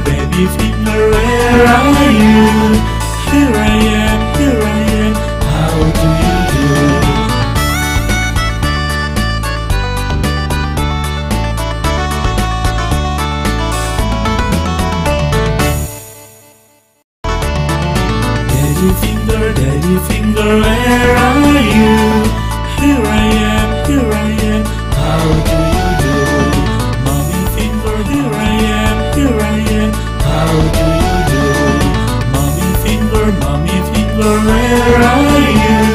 Baby finger, where are you? Here I am, here I am. How do you do? Daddy finger, daddy finger, where are you? Finger, mommy finger, where are you?